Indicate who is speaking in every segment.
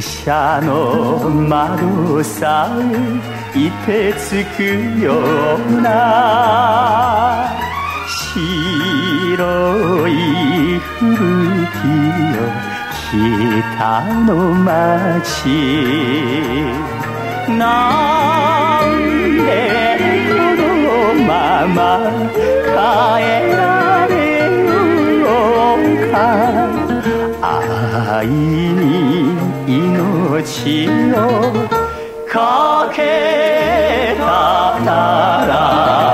Speaker 1: 車の窓さえいてつくような白い古きよ北の街なんでこのまま帰ら愛に命をかけたなら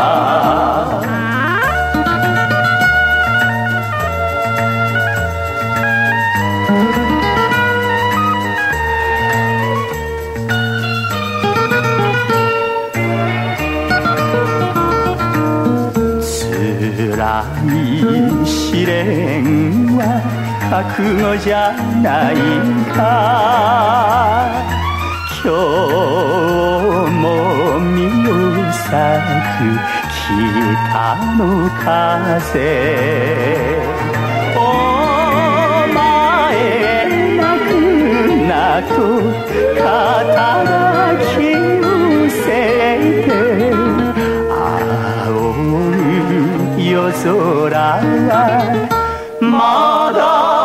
Speaker 1: 覚悟じゃないか。今日も身を裂く北の風。お前泣くなと肩抱き寄せて青い夜空はまだ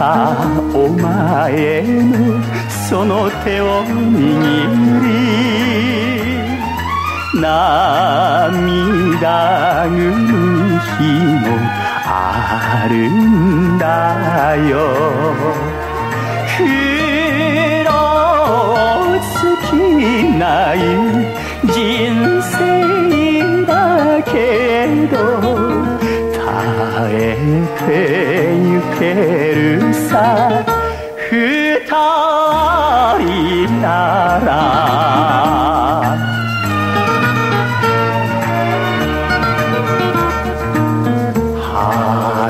Speaker 1: お前のその手を握り涙ぐむ日もあるんだよ。黒つきない人生だけど耐えてゆけるさ。二人なら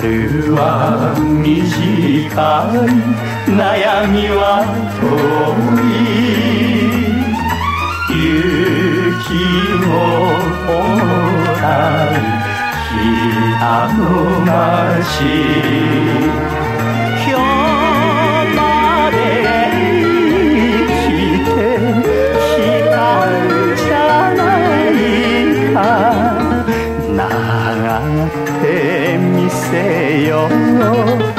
Speaker 1: 春は短い悩みは遠い。雪ももらい北の街の